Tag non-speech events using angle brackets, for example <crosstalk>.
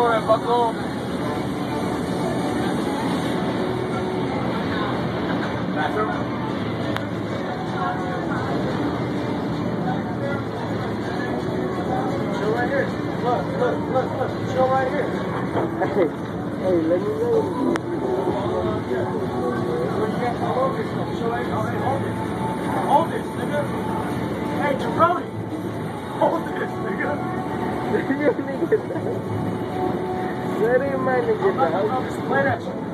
Alright, buckle. Bathroom? Chill right here. Look, look, look, look. Chill right here. Hey, hey, let me know. Hold this. Hold this, nigga. Hey, Jabroni. Hold this, nigga. <laughs> Nigga. Let him my